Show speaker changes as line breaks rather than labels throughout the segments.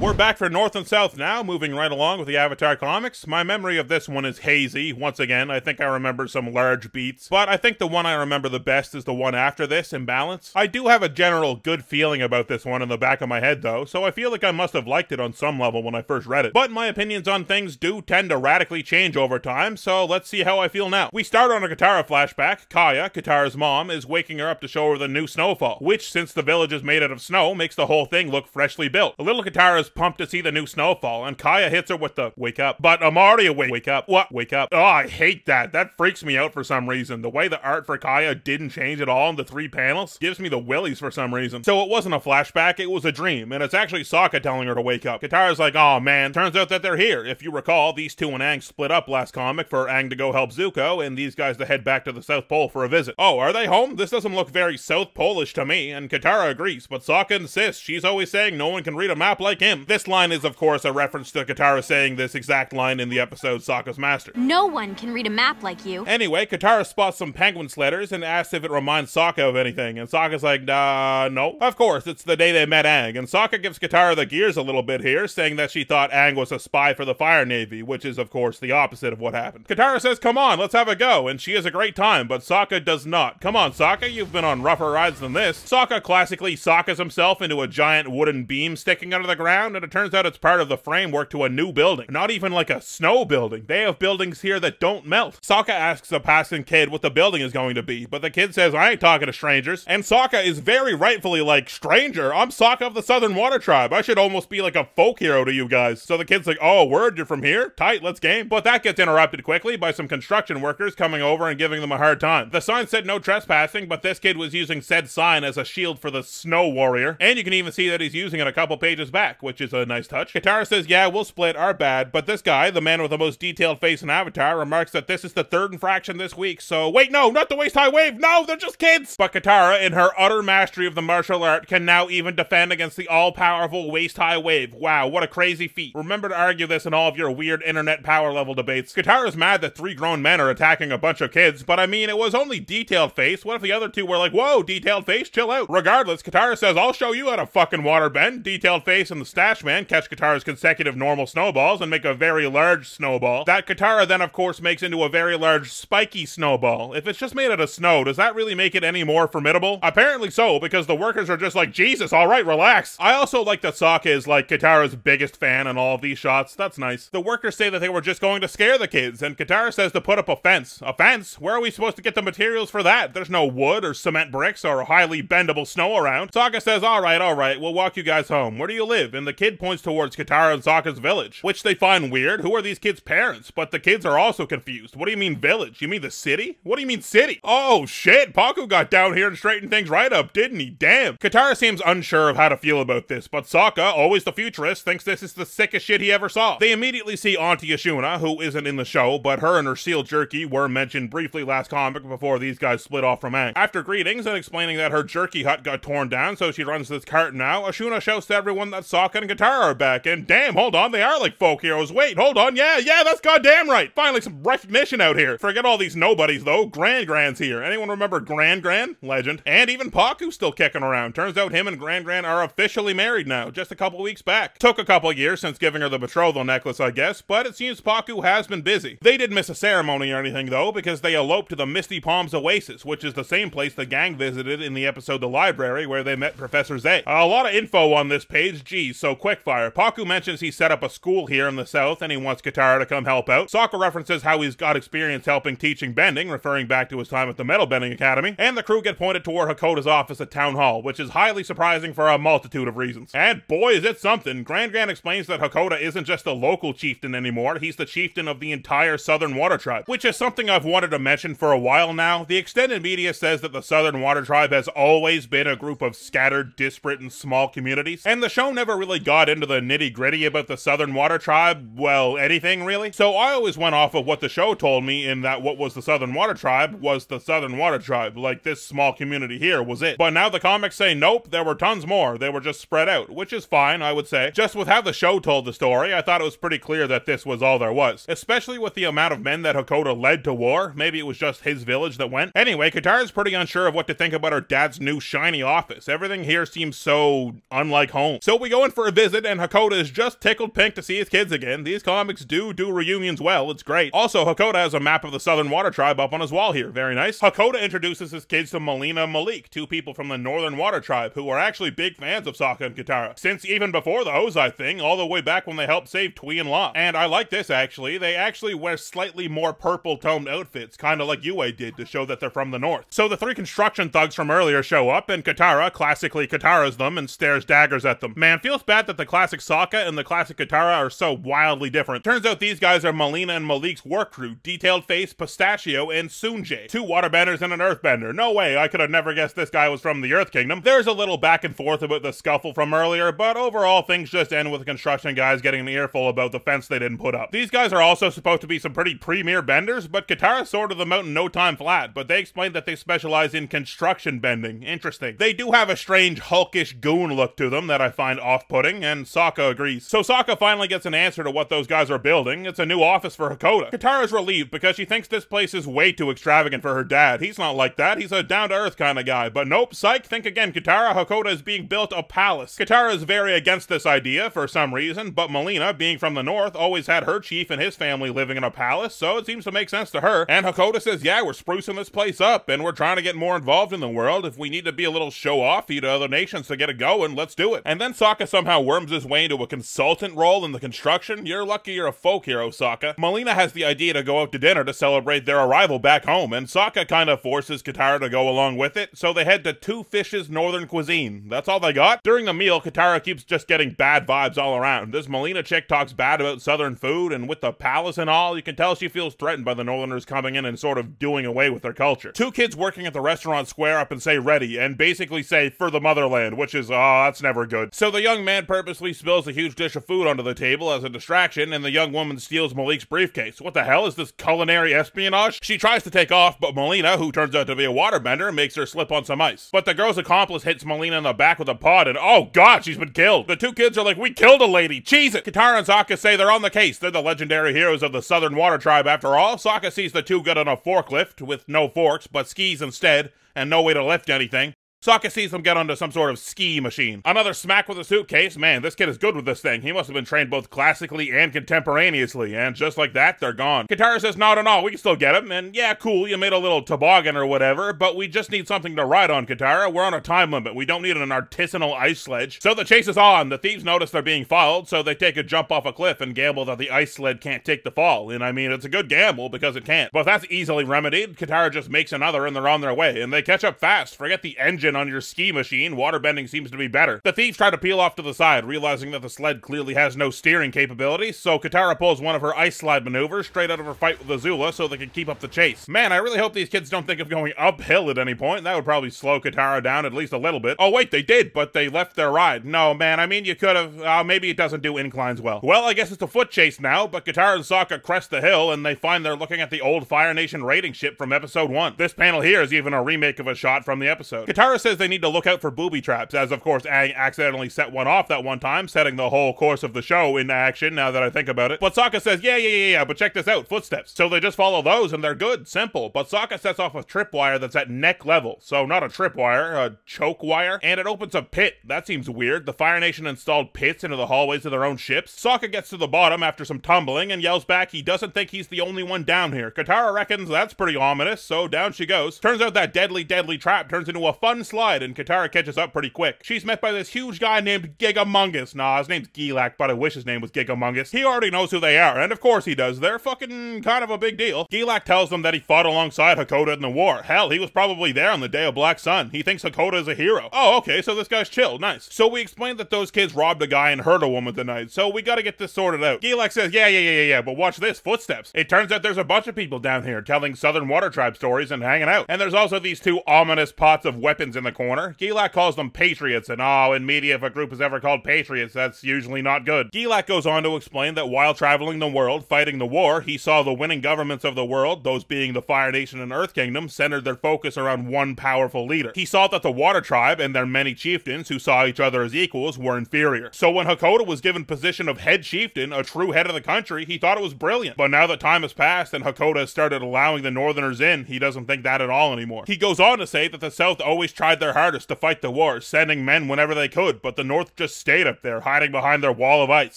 We're back for North and South now, moving right along with the Avatar comics. My memory of this one is hazy. Once again, I think I remember some large beats, but I think the one I remember the best is the one after this, Imbalance. I do have a general good feeling about this one in the back of my head though, so I feel like I must have liked it on some level when I first read it. But my opinions on things do tend to radically change over time, so let's see how I feel now. We start on a Katara flashback. Kya, Katara's mom, is waking her up to show her the new snowfall, which, since the village is made out of snow, makes the whole thing look freshly built. A little Katara pumped to see the new snowfall, and Kya hits her with the wake up. But Amaria wake, wake up. What? Wake up. Oh, I hate that. That freaks me out for some reason. The way the art for Kya didn't change at all in the three panels gives me the willies for some reason. So it wasn't a flashback, it was a dream, and it's actually Sokka telling her to wake up. Katara's like, oh man, turns out that they're here. If you recall, these two and Aang split up last comic for Aang to go help Zuko, and these guys to head back to the South Pole for a visit. Oh, are they home? This doesn't look very South Polish to me, and Katara agrees, but Sokka insists. She's always saying no one can read a map like him. This line is, of course, a reference to Katara saying this exact line in the episode Sokka's Master.
No one can read a map like you.
Anyway, Katara spots some penguin sledders and asks if it reminds Sokka of anything, and Sokka's like, uh, no. Of course, it's the day they met Aang, and Sokka gives Katara the gears a little bit here, saying that she thought Aang was a spy for the Fire Navy, which is, of course, the opposite of what happened. Katara says, come on, let's have a go, and she has a great time, but Sokka does not. Come on, Sokka, you've been on rougher rides than this. Sokka classically Sokkas himself into a giant wooden beam sticking out of the ground, and it turns out it's part of the framework to a new building. Not even like a snow building. They have buildings here that don't melt. Sokka asks a passing kid what the building is going to be, but the kid says, I ain't talking to strangers. And Sokka is very rightfully like, stranger, I'm Sokka of the Southern Water Tribe. I should almost be like a folk hero to you guys. So the kid's like, oh, word, you're from here? Tight, let's game. But that gets interrupted quickly by some construction workers coming over and giving them a hard time. The sign said no trespassing, but this kid was using said sign as a shield for the snow warrior. And you can even see that he's using it a couple pages back, which is a nice touch. Katara says, yeah, we'll split, our bad. But this guy, the man with the most detailed face in Avatar, remarks that this is the third infraction this week. So wait, no, not the waist high wave. No, they're just kids. But Katara, in her utter mastery of the martial art, can now even defend against the all powerful waist high wave. Wow, what a crazy feat. Remember to argue this in all of your weird internet power level debates. Katara's mad that three grown men are attacking a bunch of kids, but I mean, it was only detailed face. What if the other two were like, whoa, detailed face, chill out? Regardless, Katara says, I'll show you how to fucking waterbend. Detailed face and the stash man catch Katara's consecutive normal snowballs and make a very large snowball. That Katara then, of course, makes into a very large spiky snowball. If it's just made out of snow, does that really make it any more formidable? Apparently so, because the workers are just like, Jesus, alright, relax. I also like that Sokka is like Katara's biggest fan in all of these shots. That's nice. The workers say that they were just going to scare the kids, and Katara says to put up a fence. A fence? Where are we supposed to get the materials for that? There's no wood or cement bricks or highly bendable snow around. Sokka says, alright, alright, we'll walk you guys home. Where do you live? In the kid points towards Katara and Sokka's village, which they find weird. Who are these kids' parents? But the kids are also confused. What do you mean village? You mean the city? What do you mean city? Oh shit, Pakku got down here and straightened things right up, didn't he? Damn. Katara seems unsure of how to feel about this, but Sokka, always the futurist, thinks this is the sickest shit he ever saw. They immediately see Auntie Ashuna, who isn't in the show, but her and her seal jerky were mentioned briefly last comic before these guys split off from Aang. After greetings and explaining that her jerky hut got torn down, so she runs this cart now, Ashuna shouts to everyone that Sokka and Katara are back, and damn, hold on, they are like folk heroes. Wait, hold on, yeah, yeah, that's goddamn right. Finally, some recognition out here. Forget all these nobodies, though. Grand Grand's here. Anyone remember Grand Grand? Legend. And even Pakku's still kicking around. Turns out him and Grand Grand are officially married now, just a couple weeks back. Took a couple years since giving her the betrothal necklace, I guess, but it seems Pakku has been busy. They didn't miss a ceremony or anything, though, because they eloped to the Misty Palms Oasis, which is the same place the gang visited in the episode The Library, where they met Professor Zei. A lot of info on this page, geez, so quickfire. Pakku mentions he set up a school here in the south and he wants Katara to come help out. Sokka references how he's got experience helping teaching bending, referring back to his time at the Metal Bending Academy, and the crew get pointed toward Hakoda's office at Town Hall, which is highly surprising for a multitude of reasons. And boy, is it something! Grand Grand explains that Hakoda isn't just a local chieftain anymore, he's the chieftain of the entire Southern Water Tribe, which is something I've wanted to mention for a while now. The extended media says that the Southern Water Tribe has always been a group of scattered, disparate, and small communities, and the show never really got into the nitty gritty about the Southern Water Tribe, well, anything really. So I always went off of what the show told me in that what was the Southern Water Tribe was the Southern Water Tribe, like this small community here was it. But now the comics say nope, there were tons more, they were just spread out, which is fine, I would say. Just with how the show told the story, I thought it was pretty clear that this was all there was, especially with the amount of men that Hakoda led to war. Maybe it was just his village that went. Anyway, Katara's pretty unsure of what to think about her dad's new shiny office. Everything here seems so unlike home. So we go in for a visit, and Hakoda is just tickled pink to see his kids again. These comics do do reunions well. It's great. Also, Hakoda has a map of the Southern Water Tribe up on his wall here. Very nice. Hakoda introduces his kids to Malina and Maliq, two people from the Northern Water Tribe who are actually big fans of Sokka and Katara. Since even before the Ozai thing, all the way back when they helped save Tui and La. And I like this actually. They actually wear slightly more purple toned outfits, kind of like Yue did to show that they're from the north. So the three construction thugs from earlier show up, and Katara classically Katara's them and stares daggers at them. Man, feels bad that the classic Sokka and the classic Katara are so wildly different. Turns out these guys are Malina and Maliq's work crew, Detailed Face, Pistachio, and Sunjae. Two waterbenders and an earthbender. No way, I could have never guessed this guy was from the Earth Kingdom. There's a little back and forth about the scuffle from earlier, but overall things just end with the construction guys getting an earful about the fence they didn't put up. These guys are also supposed to be some pretty premier benders, but Katara sorted them out in no time flat, but they explained that they specialize in construction bending. Interesting. They do have a strange hulkish goon look to them that I find off-putting, and Sokka agrees. So Sokka finally gets an answer to what those guys are building. It's a new office for Hakoda. Katara's relieved because she thinks this place is way too extravagant for her dad. He's not like that. He's a down-to-earth kind of guy. But nope, psych, think again. Katara, Hakoda is being built a palace. Katara is very against this idea for some reason, but Malina, being from the north, always had her chief and his family living in a palace, so it seems to make sense to her. And Hakoda says, yeah, we're sprucing this place up, and we're trying to get more involved in the world. If we need to be a little show-offy to other nations to get it going, let's do it. And then Sokka somehow worms his way into a consultant role in the construction. You're lucky you're a folk hero, Sokka. Malina has the idea to go out to dinner to celebrate their arrival back home, and Sokka kind of forces Katara to go along with it, so they head to Two Fishes Northern Cuisine. That's all they got. During the meal, Katara keeps just getting bad vibes all around. This Malina chick talks bad about southern food, and with the palace and all, you can tell she feels threatened by the Northerners coming in and sort of doing away with their culture. Two kids working at the restaurant square up and say ready, and basically say for the motherland, which is, oh, that's never good. So the young man purposely spills a huge dish of food onto the table as a distraction, and the young woman steals Maliq's briefcase. What the hell is this culinary espionage? She tries to take off, but Malina, who turns out to be a waterbender, makes her slip on some ice. But the girl's accomplice hits Malina in the back with a pod, and oh god, she's been killed. The two kids are like, we killed a lady, cheese it! Katara and Sokka say they're on the case. They're the legendary heroes of the Southern Water Tribe after all. Sokka sees the two get on a forklift with no forks, but skis instead, and no way to lift anything. Sokka sees them get onto some sort of ski machine. Another smack with a suitcase. Man, this kid is good with this thing. He must have been trained both classically and contemporaneously, and just like that, they're gone. Katara says, not at all, we can still get him, and yeah, cool, you made a little toboggan or whatever, but we just need something to ride on, Katara. We're on a time limit. We don't need an artisanal ice sledge. So the chase is on. The thieves notice they're being followed, so they take a jump off a cliff and gamble that the ice sled can't take the fall. And I mean, it's a good gamble because it can't. But that's easily remedied. Katara just makes another and they're on their way, and they catch up fast. Forget the on your ski machine. Waterbending seems to be better. The thieves try to peel off to the side, realizing that the sled clearly has no steering capability, so Katara pulls one of her ice slide maneuvers straight out of her fight with Azula so they can keep up the chase. Man, I really hope these kids don't think of going uphill at any point. That would probably slow Katara down at least a little bit. Oh wait, they did, but they left their ride. No, man, I mean you could have, uh, maybe it doesn't do inclines well. Well, I guess it's a foot chase now, but Katara and Sokka crest the hill and they find they're looking at the old Fire Nation raiding ship from episode 1. This panel here is even a remake of a shot from the episode. Katara says they need to look out for booby traps, as of course Aang accidentally set one off that one time, setting the whole course of the show into action now that I think about it. But Sokka says, yeah, yeah, yeah, yeah, but check this out, footsteps. So they just follow those and they're good, simple. But Sokka sets off a tripwire that's at neck level. So not a tripwire, a choke wire, and it opens a pit. That seems weird. The Fire Nation installed pits into the hallways of their own ships. Sokka gets to the bottom after some tumbling and yells back he doesn't think he's the only one down here. Katara reckons that's pretty ominous, so down she goes. Turns out that deadly, deadly trap turns into a fun slide and Katara catches up pretty quick. She's met by this huge guy named Gigamungus. Nah, his name's Gilak, but I wish his name was Gigamungus. He already knows who they are, and of course he does. They're fucking kind of a big deal. Gilak tells them that he fought alongside Hakoda in the war. Hell, he was probably there on the day of Black Sun. He thinks Hakoda is a hero. Oh, okay, so this guy's chill. Nice. So we explained that those kids robbed a guy and hurt a woman tonight, so we gotta get this sorted out. Gilak says, yeah, yeah, yeah, yeah, yeah, but watch this, footsteps. It turns out there's a bunch of people down here telling Southern Water Tribe stories and hanging out. And there's also these two ominous pots of weapons in the corner. Gilak calls them patriots, and oh, in media, if a group is ever called patriots, that's usually not good. Gilak goes on to explain that while traveling the world fighting the war, he saw the winning governments of the world, those being the Fire Nation and Earth Kingdom, centered their focus around one powerful leader. He saw that the Water Tribe and their many chieftains, who saw each other as equals, were inferior. So when Hakoda was given position of head chieftain, a true head of the country, he thought it was brilliant. But now that time has passed and Hakoda has started allowing the Northerners in, he doesn't think that at all anymore. He goes on to say that the South always tried tried their hardest to fight the war, sending men whenever they could, but the North just stayed up there, hiding behind their wall of ice.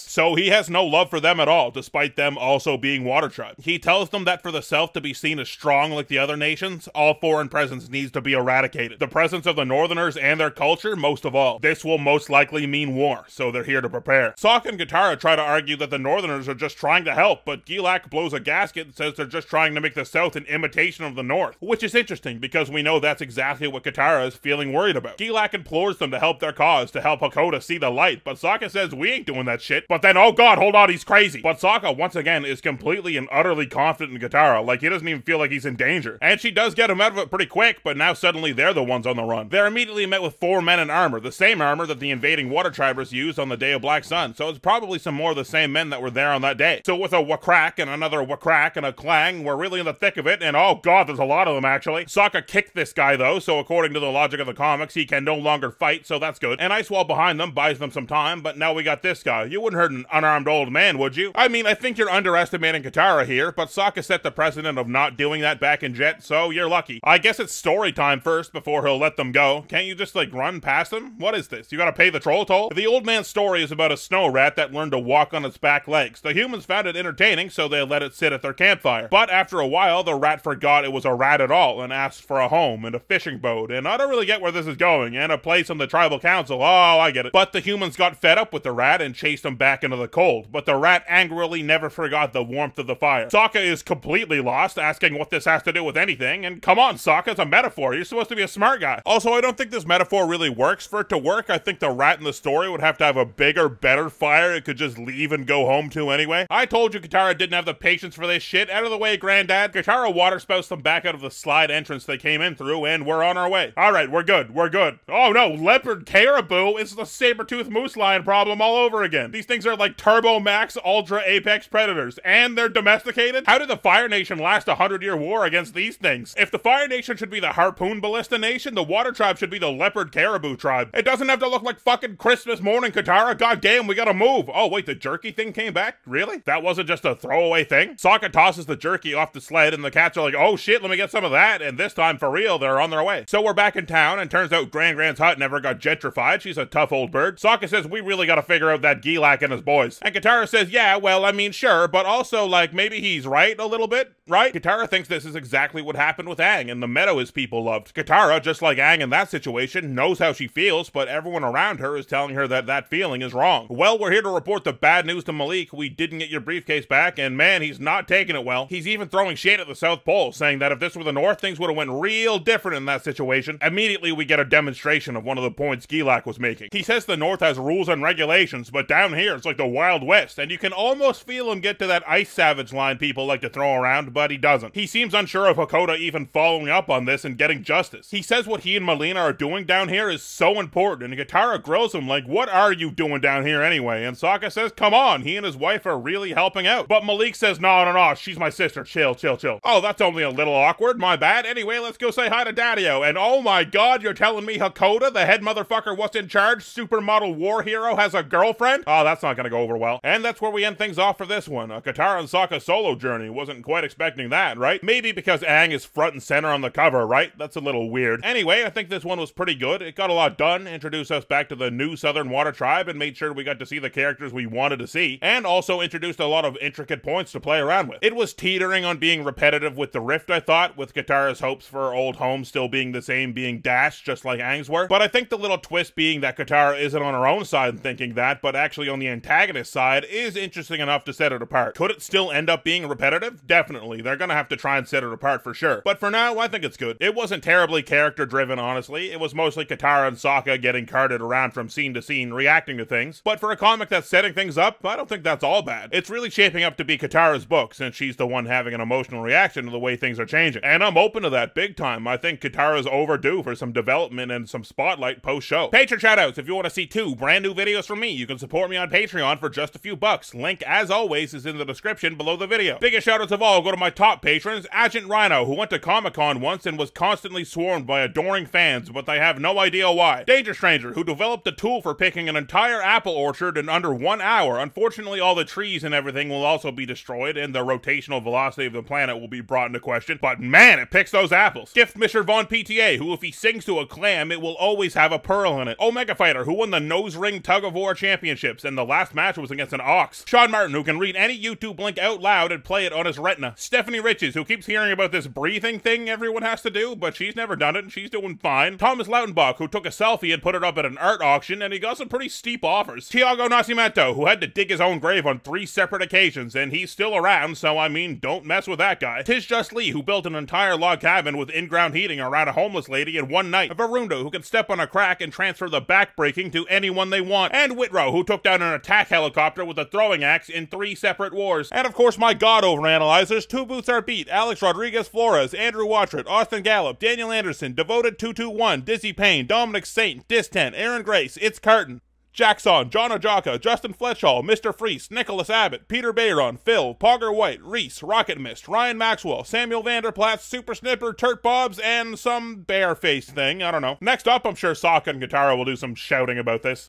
So he has no love for them at all, despite them also being water tribe. He tells them that for the South to be seen as strong like the other nations, all foreign presence needs to be eradicated. The presence of the Northerners and their culture, most of all. This will most likely mean war, so they're here to prepare. Sokka and Katara try to argue that the Northerners are just trying to help, but Gilak blows a gasket and says they're just trying to make the South an imitation of the North, which is interesting because we know that's exactly what Katara is feeling worried about. Gilak implores them to help their cause, to help Hakoda see the light, but Sokka says we ain't doing that shit. But then, oh god, hold on, he's crazy. But Sokka, once again, is completely and utterly confident in Katara, like he doesn't even feel like he's in danger. And she does get him out of it pretty quick, but now suddenly they're the ones on the run. They're immediately met with four men in armor, the same armor that the invading water tribers used on the day of Black Sun, so it's probably some more of the same men that were there on that day. So with a whack and another whack and a clang, we're really in the thick of it, and oh god, there's a lot of them actually. Sokka kicked this guy though, so according to the logic of the comics, he can no longer fight, so that's good. And Ice Wall behind them buys them some time, but now we got this guy. You wouldn't hurt an unarmed old man, would you? I mean, I think you're underestimating Katara here, but Sokka set the precedent of not doing that back in Jet, so you're lucky. I guess it's story time first before he'll let them go. Can't you just like run past him? What is this? You gotta pay the troll toll? The old man's story is about a snow rat that learned to walk on its back legs. The humans found it entertaining, so they let it sit at their campfire. But after a while, the rat forgot it was a rat at all and asked for a home and a fishing boat. And don't really get where this is going, and a place on the tribal council. Oh, I get it. But the humans got fed up with the rat and chased him back into the cold. But the rat angrily never forgot the warmth of the fire. Sokka is completely lost, asking what this has to do with anything. And come on, Sokka, it's a metaphor. You're supposed to be a smart guy. Also, I don't think this metaphor really works. For it to work, I think the rat in the story would have to have a bigger, better fire it could just leave and go home to anyway. I told you Katara didn't have the patience for this shit. Out of the way, Granddad. Katara water spouts them back out of the slide entrance they came in through, and we're on our way. All right, we're good. We're good. Oh no, leopard caribou is the saber-tooth moose lion problem all over again. These things are like Turbo Max Ultra Apex Predators, and they're domesticated? How did the Fire Nation last a hundred year war against these things? If the Fire Nation should be the Harpoon Ballista Nation, the Water Tribe should be the Leopard Caribou Tribe. It doesn't have to look like fucking Christmas morning, Katara. God damn, we gotta move. Oh, wait, the jerky thing came back? Really? That wasn't just a throwaway thing? Sokka tosses the jerky off the sled, and the cats are like, oh shit, let me get some of that. And this time, for real, they're on their way. So we're back in town, and turns out Grand Grand's hut never got gentrified. She's a tough old bird. Sokka says, we really gotta figure out that Gilak and his boys. And Katara says, yeah, well, I mean, sure, but also, like, maybe he's right a little bit, right? Katara thinks this is exactly what happened with Aang and the meadow his people loved. Katara, just like Aang in that situation, knows how she feels, but everyone around her is telling her that that feeling is wrong. Well, we're here to report the bad news to Maliq. We didn't get your briefcase back, and man, he's not taking it well. He's even throwing shade at the South Pole, saying that if this were the North, things would have went real different in that situation. Immediately, we get a demonstration of one of the points Gilak was making. He says the North has rules and regulations, but down here, it's like the Wild West, and you can almost feel him get to that Ice Savage line people like to throw around, but he doesn't. He seems unsure of Hakoda even following up on this and getting justice. He says what he and Malina are doing down here is so important, and Katara grills him like, what are you doing down here anyway? And Sokka says, come on, he and his wife are really helping out. But Maliq says, no, no, no, she's my sister, chill, chill, chill. Oh, that's only a little awkward, my bad. Anyway, let's go say hi to Daddy-O. And oh my god, you're telling me Hakoda, the head motherfucker what's in charge, supermodel war hero, has a girlfriend? Oh, that's not gonna go over well. And that's where we end things off for this one. A Katara and Sokka solo journey. Wasn't quite expecting that, right? Maybe because Aang is front and center on the cover, right? That's a little weird. Anyway, I think this one was pretty good. It got a lot done, introduced us back to the new Southern Water Tribe, and made sure we got to see the characters we wanted to see, and also introduced a lot of intricate points to play around with. It was teetering on being repetitive with the Rift, I thought, with Katara's hopes for her old home still being the same, being dashed just like Aang's were. But I think the little twist being that Katara isn't on her own side thinking that, but actually on the antagonist side is interesting enough to set it apart. Could it still end up being repetitive? Definitely. They're gonna have to try and set it apart for sure. But for now, I think it's good. It wasn't terribly character driven, honestly. It was mostly Katara and Sokka getting carted around from scene to scene, reacting to things. But for a comic that's setting things up, I don't think that's all bad. It's really shaping up to be Katara's book, since she's the one having an emotional reaction to the way things are changing. And I'm open to that big time. I think Katara's overdue for some development and some spotlight post show. Patreon shoutouts if you want to see two brand new videos from me. You can support me on Patreon for just a few bucks. Link, as always, is in the description below the video. Biggest shoutouts of all go to my top patrons, Agent Rhino, who went to Comic Con once and was constantly swarmed by adoring fans, but they have no idea why. Danger Stranger, who developed a tool for picking an entire apple orchard in under one hour. Unfortunately, all the trees and everything will also be destroyed, and the rotational velocity of the planet will be brought into question. But man, it picks those apples. Gift Mr. Von PTA, who, if he sings to a clam, it will always have a pearl in it. Omega Fighter, who won the nose ring tug of war championships, and the last match was against an ox. Sean Martin, who can read any YouTube link out loud and play it on his retina. Stephanie Riches, who keeps hearing about this breathing thing everyone has to do, but she's never done it and she's doing fine. Thomas Lautenbach, who took a selfie and put it up at an art auction, and he got some pretty steep offers. Tiago Nascimento, who had to dig his own grave on three separate occasions, and he's still around, so I mean, don't mess with that guy. Tis Just Lee, who built an entire log cabin with in-ground heating around a homeless lady in one night. A Varunda, who can step on a crack and transfer the backbreaking to anyone they want. And Whitrow, who took down an attack helicopter with a throwing axe in three separate wars. And of course, my god overanalyzers, two boots are beat, Alex Rodriguez Flores, Andrew Watchert, Austin Gallup, Daniel Anderson, Devoted 221, Dizzy Payne, Dominic Saint, Distent, Aaron Grace, It's Carton. Jackson, John Ojaka, Justin Fletchall, Mr. Freese, Nicholas Abbott, Peter Bayron, Phil, Pogger White, Reese, Rocket Mist, Ryan Maxwell, Samuel Vanderplatz, Super Snipper, Turt Bobs, and some bear face thing. I don't know. Next up, I'm sure Sokka and Guitarra will do some shouting about this.